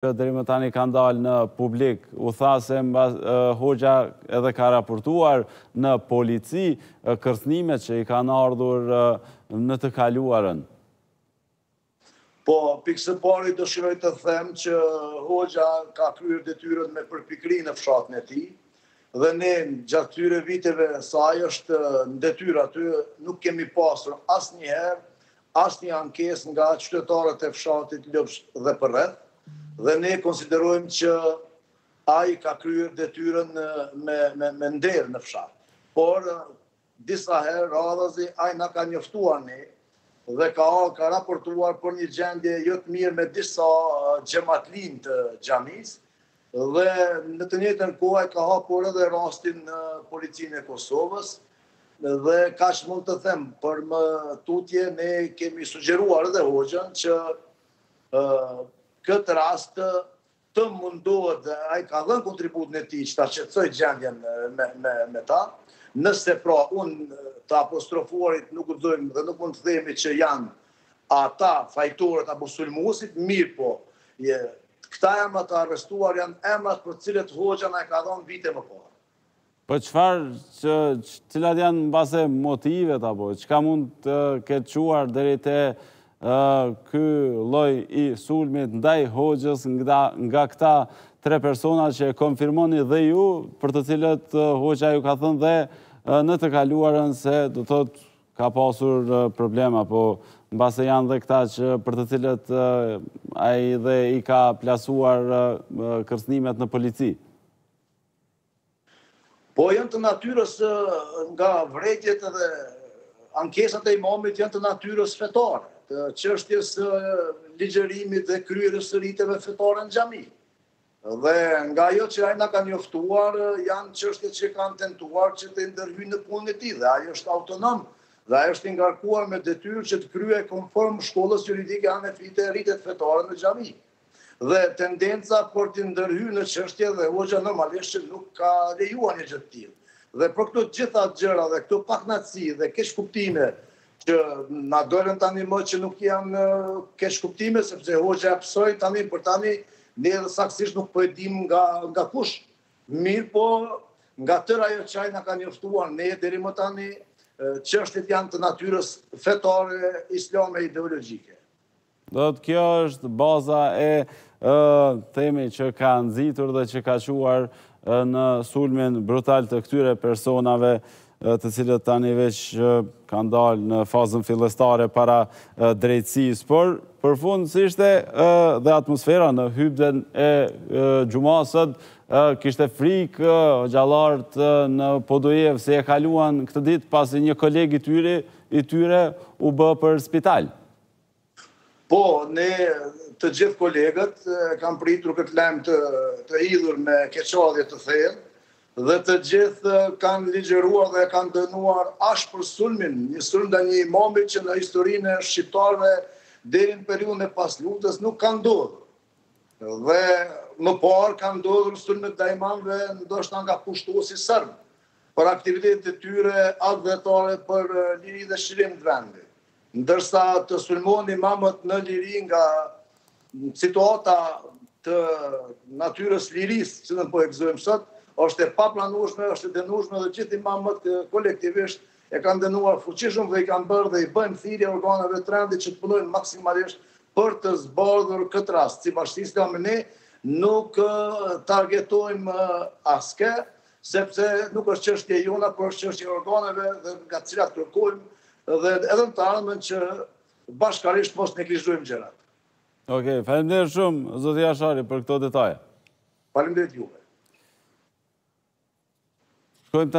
Kjo deri më tani ka dalë në publik. U tha se Hoxha edhe ka raportuar në polici kërcënimet që i kanë ardhur në të kaluarën. Po, pikë së pari dëshiroj të them që Hoxha ka kryer detyrën me përpikëri në fshatin e tij dhe ne gjatë këtyre viteve sa ai është në detyrë aty nuk kemi pasur asnjëherë Asnjë ankesë nga qytetarët e fshatit Lopsh dhe përreth dhe ne konsiderojmë që ai ka kryer detyrën me nder në fshat. Por disa herë radhazi ai na ka njoftuar ne dhe ka ka raportuar për një gjendje jo të mirë me disa xhamatlinj të xhamisë Dhe në të njëjtën kohë ai ka hapur edhe rastin në Policinë e Kosovës dhe kaq mund të them për më tutje ne kemi sugjeruar edhe hoxhën që këtë rast të mundohet dhe ai ka dhënë kontributin e tij që ta qetësoj gjendjen me, me, me ta. Nëse pra unë të apostrofuarit nuk guxojmë dhe nuk mund të themi që janë Ata fajtorët apo sulmuesit mirëpo këta emra të arrestuar janë emrat për të cilët Hoxha na e ka dhënë vite më parë. Po çfarë, cilat janë mbase motivet apo çka mund të ketë çuar deri te ky lloj i sulmit ndaj Hoxhës nga këta tre persona që e konfirmoni dhe ju për të cilët Hoxha ju ka thënë dhe në të kaluarën se do thotë Ka pasur probleme apo mbase janë dhe këta që për të cilët ai dhe i ka plasuar kërcënimet në polici? Po janë të natyrës nga vërejtjet dhe ankesat e imamit janë të natyrës fetare, të çështjes së ligjërimit dhe kryerjes së riteve fetare në xhami. Dhe nga ajo që ai na ka njoftuar, janë çështje që kanë tentuar që të ndërhyjnë në punën e tij dhe ai është autonom dhe ai është i ngarkuar me detyrë që të kryejë konform shkollës juridike hanefite ritet fetare në xhami. Dhe tendenca për të ndërhyrë në çështje dhe hoxha normalisht që nuk ka lejuar një gjë të tillë. Dhe për këto të gjitha gjëra dhe këto pakënaqësi dhe keqkuptime Që na dolën tani më që nuk janë keqkuptime, sepse hoxha e pësoj tani, për tani, ne edhe saktësisht nuk po e dim nga, nga kush. Mirëpo, nga tërë ajo që ai na ka njoftuar ne deri më tani, çështjet janë të natyres fetare, islame, ideologjike. Do të kjo është baza e themi që ka nxitur dhe që ka çuar në sulmin brutal të këtyre personave të cilët tani veç kanë dalë në fazën fillestare para drejtësisë, por për fund si ishte dhe atmosfera në hytben e xhumasë, kishte frikë hoxhallarët në Podujevë si e kaluan këtë ditë pasi një koleg i tyre u bë për spital. Po, ne të gjithë kolegët e kanë pritur këtë lajm të hidhur me keqardhje të thellë dhe të gjithë kanë ligjëruar dhe kanë dënuar ashpër sulmin, një sulm ndaj një imami që në historinë e shqiptarëve deri në periudhën e pas luftës nuk ka ndodhur. Dhe më parë kanë ndodhur sulmet ndaj imamëve ndoshta nga pushtuesi serb për aktivitetet e tyre atdhetare për liri dhe çlirim të vendit. Ndërsa të sulmohen imamët në liri nga situata të natyrës së lirisë, që ne po e gëzojmë sot, është e papranueshme, është e dënueshme dhe gjithë imamët kolektivisht e kanë dënuar fuqishëm dhe i kanë bërë dhe i bëjmë thirje organeve të rendit që të punojnë maksimalisht për të zbardhur këtë rast. Si bashkësi islame ne nuk targetojmë askë, Sepse nuk është çështje e jona, por është çështje e organeve dhe nga të cilat kërkojmë dhe edhe në të ardhmen që bashkërisht mos neglizhojmë gjërat. Ok, faleminderit shumë, Zoti Ashari, për këto detaje. Faleminderit juve. Shkojmë të